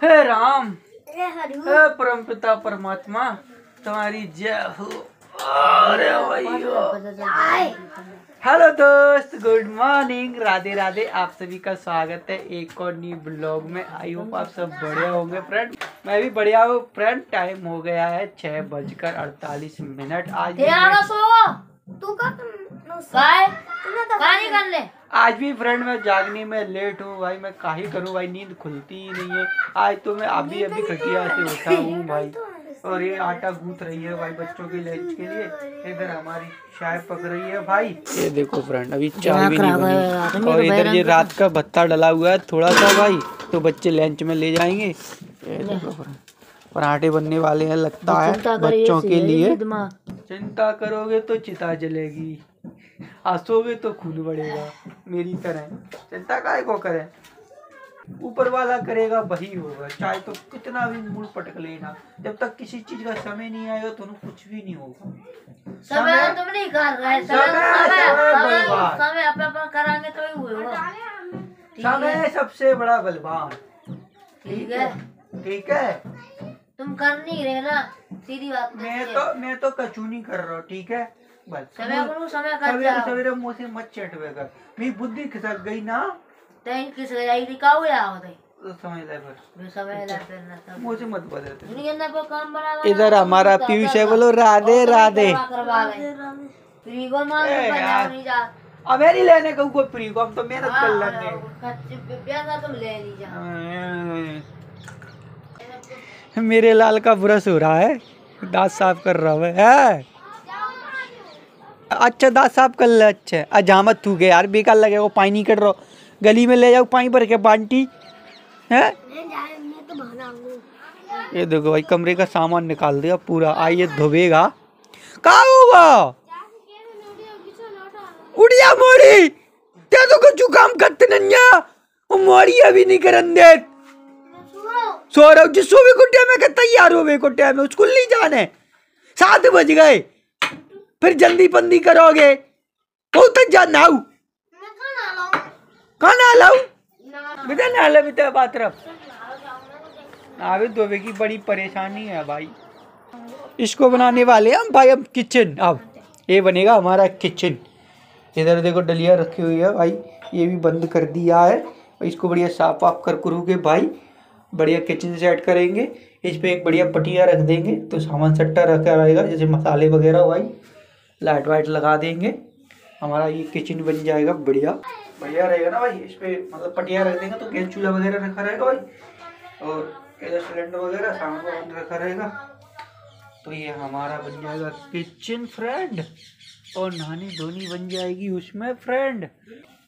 हे राम हे परम पिता परमात्मा तुम्हारी जय हो अरे भैया हेलो दोस्त गुड मॉर्निंग राधे राधे आप सभी का स्वागत है एक और न्यू ब्लॉग में आई होप आप सब बढ़िया होंगे फ्रेंड मैं भी बढ़िया हूँ फ्रेंड टाइम हो गया है छह बजकर अड़तालीस मिनट आज सो तू कर ले आज भी फ्रेंड मैं जागने में लेट हूँ भाई मैं का ही करूँ भाई नींद खुलती ही नहीं है। आज तो मैं अभी अभी खटिया से उठा हूँ भाई। और ये आटा गूंथ रही है भाई बच्चों के लंच के लिए। इधर हमारी चाय पक रही है भाई। ये देखो फ्रेंड अभी चाय भी नहीं बनी। और इधर ये रात का भत्ता डला हुआ है थोड़ा सा भाई तो बच्चे लंच में ले जाएँगे। ये देखो फ्रेंड पराठे बनने वाले हैं लगता है बच्चों के लिए। चिंता करोगे तो चिता जलेगी। हंसोगे तो खून बढ़ेगा। मेरी तरह। चिंता काय को करें। ऊपर वाला करेगा वही होगा। चाहे तो कितना भी मूड पटक लेना। जब तक किसी चीज़ का समय नहीं आएगा तो कुछ भी नहीं होगा। समय तुम नहीं कर रहे। समय समय- समय समय समय समय अपन अपन करांगे तो ही होगा। समय सबसे बड़ा बलवान। ठीक है। ठीक है। तुम कर नहीं रहे ना। सीधी बात मैं तो मैं तो कचू नहीं कर रहा हूँ ठीक है? सवेरे सवेरे मत चटवे कर। मेरी बुद्धि खिसक गई ना। होते तो? पर इधर हमारा पीयूष है बोलो राधे राधे। पर अब नहीं लेने का कोई फ्री को हम तो मेहनत कर लेंगे। नहीं जा। मेरे लाल का ब्रश हो रहा है। दांत साफ़ कर रहा है है? अच्छा दांत साहब कर ले अच्छा अजामत तू के यार, बेकार लगे, वो पानी कट रहा। गली में ले जाओ पानी भर के बाल्टी है? मैं मैं ये देखो भाई, कमरे का सामान निकाल दिया पूरा। आइए धोबेगा कहा हुआ उड़िया मोड़ी ते तो कुछ काम करते नन्या वो मोड़ी अभी नहीं करन दे सो रहा जिस सुबह को टाइम है तैयार हो को टाइम स्कूल नहीं जाने। सात बज गए। फिर जल्दी बंदी करोगे। बहुत तक जा नाऊ कहाँ ना। लाऊ बेटा नाला बेटा बाथरूम। अभी धोबे की बड़ी परेशानी है भाई। इसको बनाने वाले हम भाई अब किचन अब ये बनेगा हमारा किचन इधर देखो डलिया रखी हुई है भाई ये भी बंद कर दिया है। इसको बढ़िया साफ़ वाफ कर करोगे भाई। बढ़िया किचन सेट करेंगे। इस पे एक बढ़िया पटिया रख देंगे तो सामान सट्टा रखा रहेगा जैसे मसाले वगैरह भाई। लाइट वाइट लगा देंगे। हमारा ये किचन बन जाएगा बढ़िया। बढ़िया रहेगा ना भाई इस पे मतलब पटिया रख देंगे तो गैस चूल्हा वगैरह रखा रहेगा भाई। और इधर सिलेंडर वगैरह सामान वामान रखा रहेगा। तो ये हमारा बन जाएगा किचन फ्रेंड और नहानी धोनी बन जाएगी उसमें फ्रेंड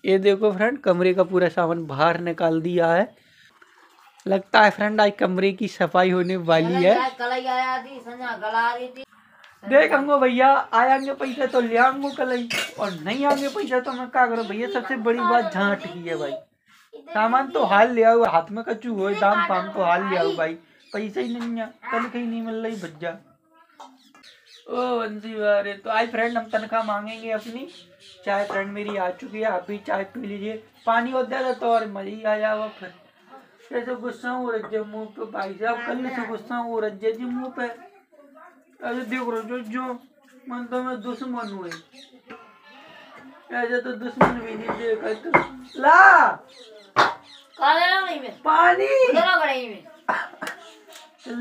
ये देखो फ्रेंड कमरे का पूरा सामान बाहर निकाल दिया है। लगता है फ्रेंड आज कमरे की सफ़ाई होने वाली है। देखेंगे भैया आएँगे पैसे तो ले आऊँगे कल और नहीं आएँगे पैसा तो मैं क्या करूँ? भैया, सबसे बड़ी बात झांट की है भाई। सामान तो हाल ले आओ, हाथ में कचू हो, दाम पाम तो हाल ले आओ भाई। पैसे ही नहीं है तनख्वाह ही नहीं मिल रही भज्जा। ओ, बंसी वारे तो आई फ्रेंड हम तनख्वाह मांगेंगे अपनी। चाय फ्रेंड मेरी आ चुकी है, आप भी चाय पी लीजिए। पानी हो जाएगा तो और मज़ा ही आ जाएगा फिर। कैसे गुस्सा हो, रज्जे मुँह पे, भाई साहब, कल से गुस्सा हो, रज्जे जी मुँह पे। ऐसे देख रहे हो जो जो मन तो मैं दुश्मन हुए ऐसे तो दुश्मन भी नहीं देखा तो। ला! में। पानी! उधर गड़े में।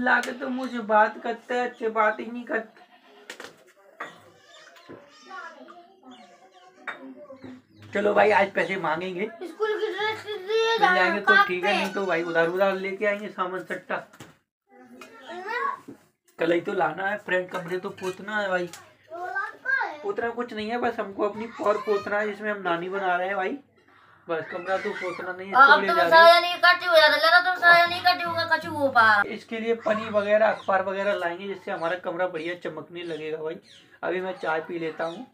ला के तो मुझे बात करते हैं अच्छे बात ही नहीं करते। चलो भाई आज पैसे मांगेंगे। स्कूल की ड्रेस मिल जाएँगे तो ठीक है नहीं तो भाई उधार उधार लेके आएँगे सामान सट्टा। कल ही तो लाना है फ्रेंड कमरे तो पोतना है भाई। पोतना कुछ नहीं है बस हमको अपनी और पोतना है जिसमें हम नानी बना रहे हैं भाई। बस कमरा तो पोतना नहीं है इसके लिए पनी वगैरह अखबार वगैरह लाएँगे जिससे हमारा कमरा बढ़िया चमकने लगेगा भाई। अभी मैं चाय पी लेता हूँ।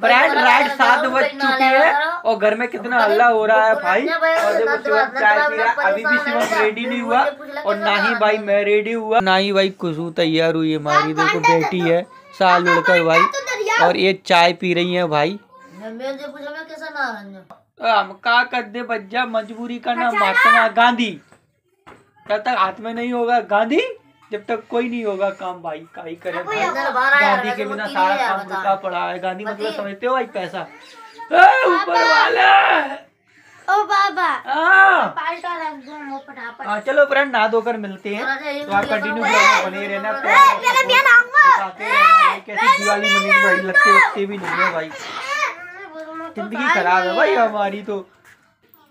ब्राइट राइट सात बज चुकी है और घर में कितना हल्ला हो रहा है भाई और देखो शिवम चाय पी रहा अभी भी शिवम रेडी नहीं हुआ और ना ही भाई मैं रेडी हुआ ना ही भाई खुशबू तैयार हुई हमारी देखो बेटी है साल उड़कर भाई। और ये चाय पी रही है भाई। हम का कर दे बच्चा मजबूरी का नाम महात्मा गांधी। जब तक हाथ में नहीं होगा गांधी? जब तक कोई नहीं होगा काम भाई का ही करे गांधी के बिना सारा काम रुका पड़ा है। गांधी मतलब समझते हो भाई पैसा। ऊपर वाला। ओ बाबा हाँ। फटाफट। हाँ, चलो फ्रेंड नहा धोकर मिलते हैं। तो आप कंटिन्यू बने रहना। भाई, कैसे दिवाली मनी भाई लगते लगते भी नहीं है भाई। ज़िंदगी खराब है भाई हमारी तो।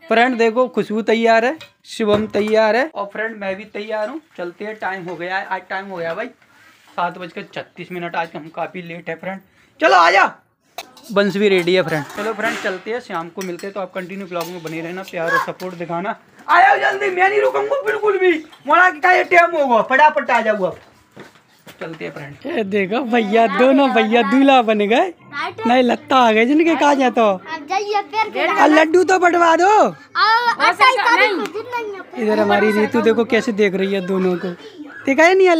फ्रेंड देखो खुशबू तैयार है शिवम तैयार है। और फ्रेंड मैं भी तैयार हूँ। चलते हैं टाइम हो गया है आज टाइम हो गया भाई। सात बजकर छत्तीस मिनट आज हम काफ़ी लेट है फ्रेंड चलो आ जा। बंस भी रेडी है फ्रेंड चलो फ्रेंड चलते हैं शाम को मिलते हैं तो आप कंटिन्यू ब्लॉग में बने रहना प्यार और सपोर्ट दिखाना। आ जाओ जल्दी मैं नहीं रुकूँगा बिल्कुल भी। मोड़ा का टाइम होगा फटाफट आ अब। चलते हैं फ्रेंड ये देखो भैया दोनों भैया दूल्हा बन गए। नहीं लगता आ गए जिनके कहा जाता अब जाइए फिर और लड्डू तो बटवा दो। है इधर हमारी रीतू देखो कैसे देख रही है दोनों को। देखा है नहीं है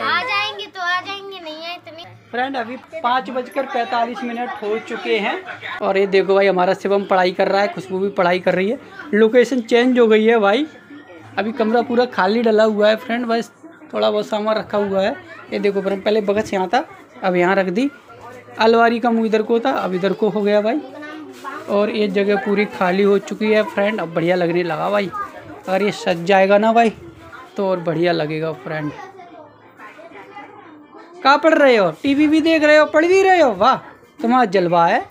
आ जाएँगे तो आ जाएँगे नहीं आए तो नहीं फ्रेंड अभी पाँच बजकर पैंतालीस मिनट हो चुके हैं। और ये देखो भाई हमारा शिवम पढ़ाई कर रहा है खुशबू भी पढ़ाई कर रही है। लोकेशन चेंज हो गई है भाई। अभी कमरा पूरा खाली डला हुआ है फ्रेंड बस थोड़ा बहुत सामान रखा हुआ है। ये देखो फ्रेंड पहले बगत से यहाँ था, अब यहाँ रख दी। अलवारी का मुँह इधर को था, अब इधर को हो गया भाई। और ये जगह पूरी खाली हो चुकी है फ्रेंड अब बढ़िया लगने लगा भाई, अगर ये सज जाएगा ना भाई तो और बढ़िया लगेगा फ्रेंड कहाँ पढ़ रहे हो? टीवी भी देख रहे हो, पढ़ भी रहे हो? वाह, तुम्हारा जलवा है।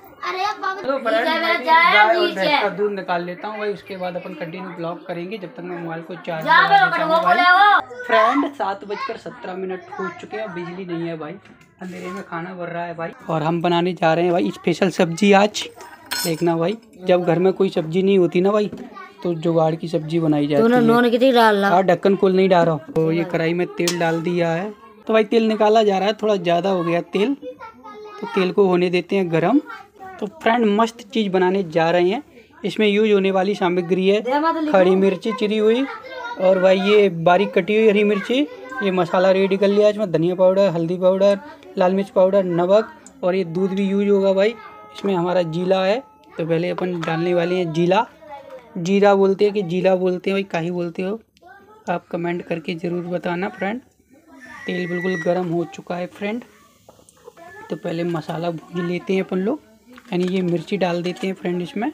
का दूध निकाल लेता हूँ भाई उसके बाद अपन कंटिन्यू ब्लॉग करेंगे जब तक मैं मोबाइल को चार्ज फ्रेंड सात बजकर सत्रह मिनट हो चुके हैं बिजली नहीं है भाई। अंधेरे में खाना बन रहा है भाई। और हम बनाने जा रहे हैं भाई स्पेशल सब्ज़ी आज। देखना भाई जब घर में कोई सब्ज़ी नहीं होती ना भाई तो जुगाड़ की सब्ज़ी बनाई जाती है। नून कितनी डाल हाँ ढक्कन खोल नहीं डाल रहा हूँ। तो ये कढ़ाई में तेल डाल दिया है। तो भाई तेल निकाला जा रहा है थोड़ा ज़्यादा हो गया तेल। तो तेल को होने देते हैं गरम। तो फ्रेंड, मस्त चीज़ बनाने जा रहे हैं। इसमें यूज़ होने वाली सामग्री है हरी मिर्ची चिरी हुई और भाई ये बारीक कटी हुई हरी मिर्ची। ये मसाला रेडी कर लिया इसमें, धनिया पाउडर हल्दी पाउडर लाल मिर्च पाउडर नमक और ये दूध भी यूज़ होगा भाई। इसमें हमारा जीला है तो पहले अपन डालने वाले हैं जीला। जीरा बोलते हैं कि जीला बोलते हैं भाई, काही बोलते हो? आप कमेंट करके ज़रूर बताना फ्रेंड। तेल बिल्कुल गर्म हो चुका है फ्रेंड। तो पहले मसाला भून लेते हैं अपन लोग। यानी ये मिर्ची डाल देते हैं फ्रेंड इसमें।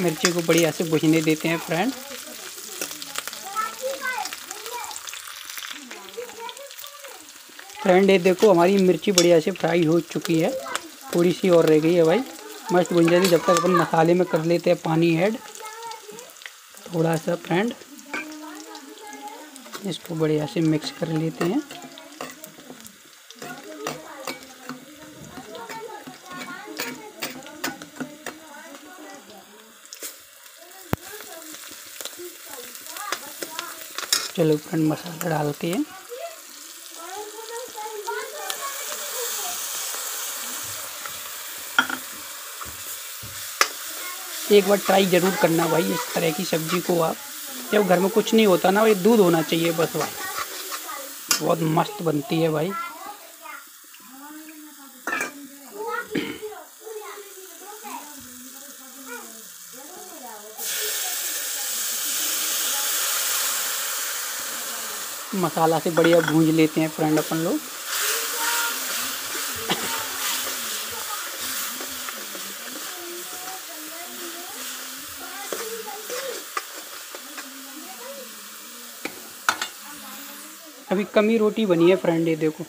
मिर्ची को बढ़िया से भुजने देते हैं फ्रेंड। फ्रेंड, ये देखो हमारी मिर्ची बढ़िया से फ्राई हो चुकी है। थोड़ी सी और रह गई है भाई। मस्त बन जाएगी। जब तक अपन मसाले में कर लेते हैं पानी ऐड। थोड़ा सा फ्रेंड इसको बढ़िया से मिक्स कर लेते हैं। चलो फ्रेंड मसाला डालते हैं। एक बार ट्राई ज़रूर करना भाई, इस तरह की सब्ज़ी को आप। जब घर में कुछ नहीं होता ना, ये दूध होना चाहिए बस भाई। बहुत मस्त बनती है भाई। मसाला से बढ़िया भूंज लेते हैं फ्रेंड अपन लोग। अभी कमी रोटी बनी है फ्रेंड ये देखो।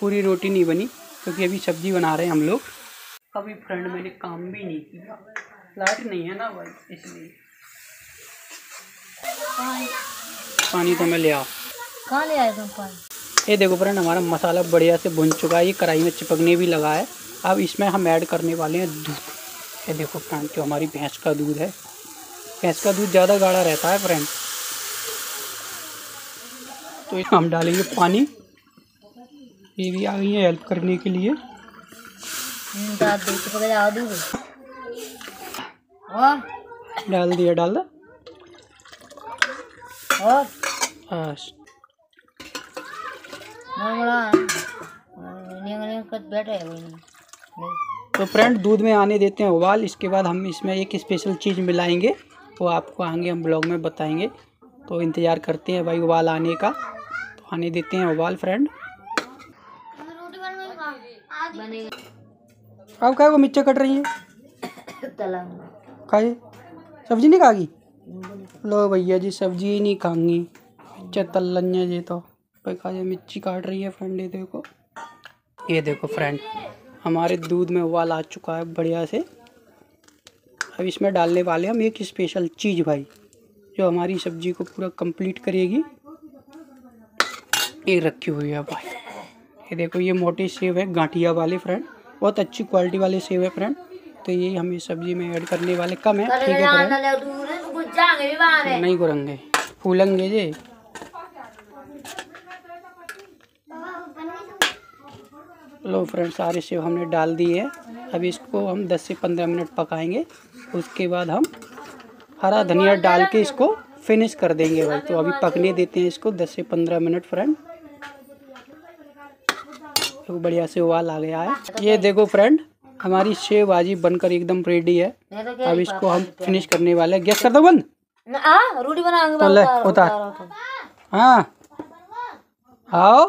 पूरी रोटी नहीं बनी क्योंकि अभी सब्ज़ी बना रहे हैं हम लोग। अभी फ्रेंड मैंने काम भी नहीं किया। लाइट नहीं है ना भाई इसलिए। पानी तो मैं ले आओ कहाँ ले आए तुम पानी? ये देखो फ्रेंड हमारा मसाला बढ़िया से भुन चुका है। ये कढ़ाई में चिपकने भी लगा है। अब इसमें हम ऐड करने वाले हैं दूध। ये देखो फ्रेंड जो हमारी भैंस का दूध है। भैंस का दूध ज़्यादा गाढ़ा रहता है फ्रेंड। तो हम डालेंगे पानी। ये भी आ गई है हेल्प करने के लिए। डाल दिया, डाल तो फ्रेंड, दूध में आने देते हैं उबाल। इसके बाद हम इसमें एक स्पेशल चीज़ मिलाएँगे। वो आपको आगे हम ब्लॉग में बताएँगे। तो इंतज़ार करते हैं भाई उबाल आने का। आने देते हैं उबाल फ्रेंड। अब क्या वो मिर्चा कट रही है। खाए? सब्ज़ी नहीं खागी लो भैया जी, सब्ज़ी ही नहीं खाऊँगी। मिर्चा तल लन्या जी तो। भाई खा मिर्ची काट रही है फ्रेंड, ये देखो। ये देखो फ्रेंड, हमारे दूध में उबाल आ चुका है बढ़िया से। अब इसमें डालने वाले हम एक स्पेशल चीज़ भाई, जो हमारी सब्ज़ी को पूरा कंप्लीट करेगी। ये रखी हुई है भाई। ये देखो ये मोटे सेव है गांठिया वाले फ्रेंड बहुत अच्छी क्वालिटी वाले सेव है फ्रेंड तो ये हम इस सब्ज़ी में ऐड करने वाले कम है ठीक है फ्रेंड नहीं करेंगे फूलेंगे जे लो फ्रेंड सारे सेव हमने डाल दिए है। अब इसको हम 10 से 15 मिनट पकाएँगे। उसके बाद हम हरा धनिया डाल के इसको फिनिश कर देंगे भाई। तो अभी पकने देते हैं इसको 10 से 15 मिनट फ्रेंड तो बढ़िया से उबाल आ गया है। ये देखो फ्रेंड हमारी सेव भाजी बनकर एकदम रेडी है। अब इसको हम फिनिश करने वाले हैं। गैस कर दो बंद। रोटी बनाएँगे तो ले उतार। हाँ। आओ।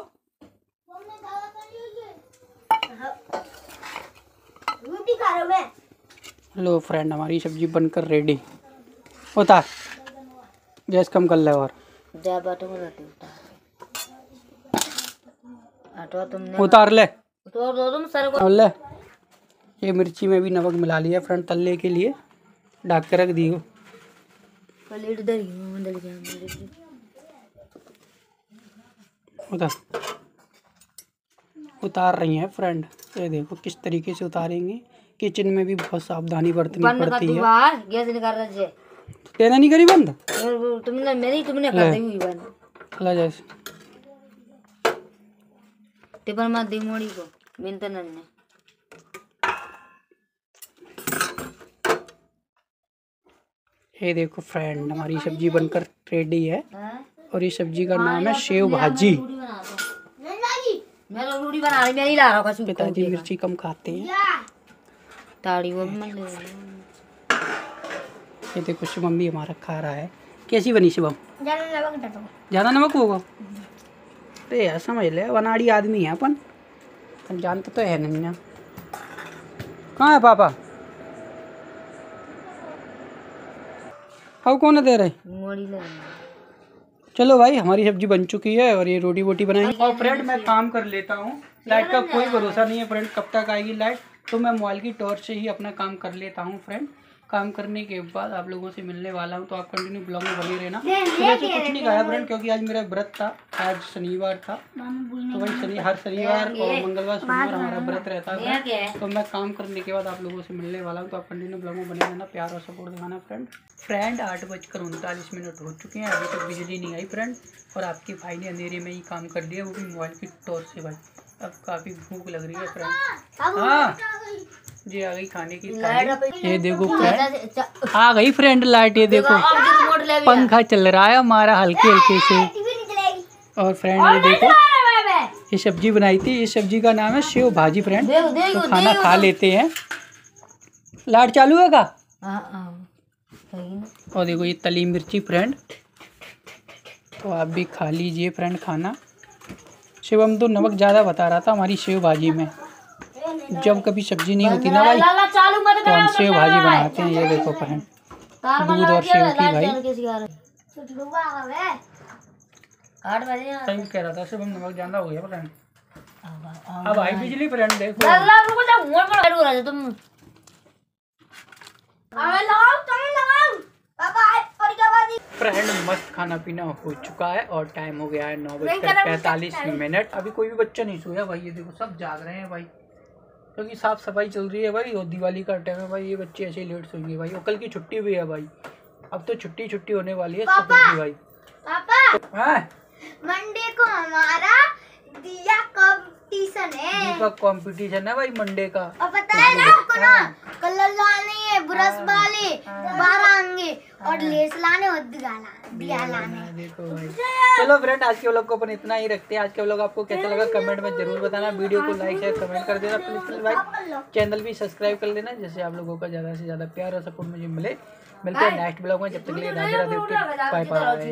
रोटी खा रहा हूँ मैं। लो फ्रेंड हमारी सब्ज़ी बनकर रेडी उतार। गैस कम कर ले और। उतार तुमने उतार ले। तो दो तुम सर को। ले। ये मिर्ची में भी नमक मिला लिया फ्रेंड तलने के लिए। ढक के रख दियो। प्लेट दरी में डल गया उतार। उतार रही हैं फ्रेंड। ये देखो किस तरीके से उतारेंगे। किचन में भी बहुत सावधानी बरतनी पड़ती है। गैस निकाल रहा तेना नहीं करी बंद? तुमने मेरी तुमने कर दी हुई बंद। जैसे। टिफ़िन मत दी मोड़ी को बिनते ने ये देखो फ्रेंड हमारी सब्ज़ी बनकर रेडी है? और इस सब्ज़ी का नाम है सेव भाजी रोटी बना दो मैं तो बना रही मैं नहीं ला रहा कछु पिताजी मिर्ची कम खाते हैं ताड़ी वो भी मत ले ये देखो शिव मम्मी हमारा खा रहा है कैसी बनी शिवम ज़्यादा नमक डालो ज़्यादा नमक होगा अरे यार समझ ले वनाड़ी आदमी है अपन। अपन जानते तो है नहीं ना कहाँ है पापा? हाउ कौन दे रहे? चलो भाई हमारी सब्ज़ी बन चुकी है और ये रोटी वोटी बनाएँगे। और फ्रेंड मैं काम कर लेता हूँ। लाइट का कोई भरोसा नहीं है फ्रेंड कब तक आएगी लाइट? तो मैं मोबाइल की टॉर्च से ही अपना काम कर लेता हूँ फ्रेंड। काम करने के बाद आप लोगों से मिलने वाला हूँ तो आप कंटिन्यू ब्लॉग में बने रहना। सुबह से कुछ नहीं खाया फ्रेंड क्योंकि आज मेरा व्रत था आज शनिवार था। तो वही शनि हर शनिवार और मंगलवार सोमवार हमारा व्रत रहता है तो मैं काम करने के बाद आप लोगों से मिलने वाला हूँ तो आप कंटिन्यू ब्लॉग में बने रहना प्यार और सपोर्ट दिखाना फ्रेंड फ्रेंड आठ बजकर उनतालीस मिनट हो चुके हैं अभी तक बिजली नहीं आई फ्रेंड और आपके भाई ने अंधेरे में ही काम कर लिया वो भी मोबाइल की टॉर्च से भाई। अब काफ़ी भूख लग रही है फ्रेंड हाँ। जी आ गई खाने की ये देखो आ गई फ्रेंड लाइट ये देखो पंखा चल रहा है हमारा हल्के हल्के से। टीवी नहीं चलेगी। और फ्रेंड ये देखो। ये सब्ज़ी बनाई थी इस सब्ज़ी का नाम है सेव भाजी फ्रेंड देख देख तो खाना खा लेते हैं। लाइट चालू है का? हाँ हाँ। और देखो ये तली मिर्ची फ्रेंड तो आप भी खा लीजिए फ्रेंड खाना। शिवम तो नमक ज़्यादा बता रहा था हमारी सेव भाजी में। जब कभी सब्ज़ी नहीं होती ना भाई तो हम सेव भाजी बनाते हैं ये देखो फ्रेंड दूध और सेव की भाई। सही कह रहा था शिवम नमक ज़्यादा हो गया फ्रेंड अब- आई बिजली फ्रेंड देखो। रुको जा मोड़ पर बैठ रहा तुम। अबे लगाओ तुम लगाओ पापा आज परिकावादी फ्रेंड मस्त खाना पीना हो चुका है और टाइम हो गया है नौ बजकर पैंतालीस मिनट। अभी कोई भी बच्चा नहीं सोया भाई ये देखो सब जाग रहे हैं भाई। क्योंकि साफ़ सफ़ाई चल रही है भाई और दिवाली का टाइम है भाई ये बच्चे ऐसे ही लेट सोएँगे भाई। और कल की छुट्टी भी है भाई। अब तो छुट्टी छुट्टी होने वाली है पापा, की भाई। पापा हाँ? मंडे को हमारा दिया कॉम्पिटिशन है। का कॉम्पिटिशन है भाई मंडे का। और पता है ना आपको ना कलर लाने है ब्रश वाले बारह आएँगे और लेस लाने और दिया लाने। चलो फ्रेंड आज के व्लॉग को अपन इतना ही रखते हैं। आज के व्लॉग आपको कैसा लगा कमेंट में ज़रूर बताना। वीडियो को लाइक शेयर कमेंट कर देना प्लीज़ प्लीज़ भाई चैनल भी सब्सक्राइब कर लेना जैसे आप लोगों का ज़्यादा से ज़्यादा प्यार और सपोर्ट मुझे मिले। मिलते हैं नेक्स्ट ब्लॉग में जब तक के लिए राधे राधे बाय बाय